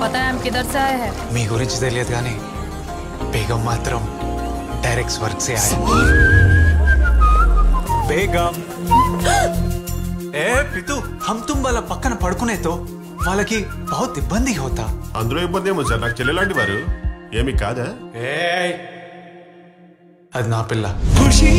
పతా है हम किधर హై మీ గురించి తెలియదు కానీ బేగం మాత్రం డైరెక్ట్ వర్క్ సే ఆయా బేగం ఏ పితు హమ్ తుమ్ వాళ్ళ పక్కన పడుకునేతో వాళ్ళకి బహుత్ ఇబ్బంది హోతా అందులో ఇబ్బంది ఏమో సార్ నాకు చెల్లెలాంటి వారు ఏమి కాదా ఏ అది నా పిల్ల ఖుషీ